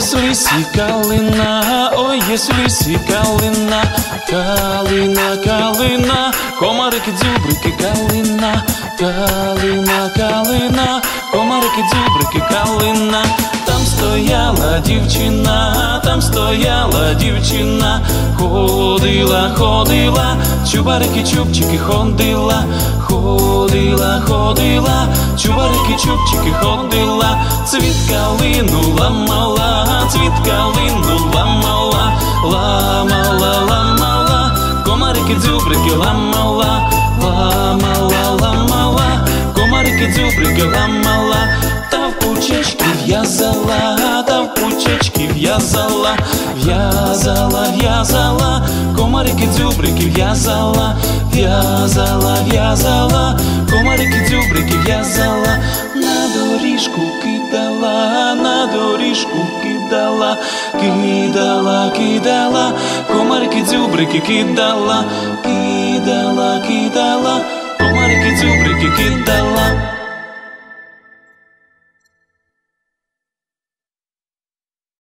єс в калина, ой, єс в калина, калина, калина, комарики, дзюбрики, калина, калина, калина, комарики, дзюбрики, калина. Там стояла дівчина, там стояла дівчина, ходила, ходила, чубарики, чубчики ходила, ходила, ходила, чубарики, чубчики ходила, цвіт калину ламала, цвіт калину ламала, ламала, ламала, комарики, дзюбрики ламала, ламала, ламала, комарики, дзюбрики ламала, та в кучечки в'язала, та в кучечки в'язала, в'язала, в'язала, комарики, дзюбрики в'язала, в'язала, в'язала, комарики, дзюбрики в'язала, на доріжку кидала, на доріжку кидала, кидала, кидала, комарки дзюбрики кидала, кидала, кидала, комарки дзюбрики кидала.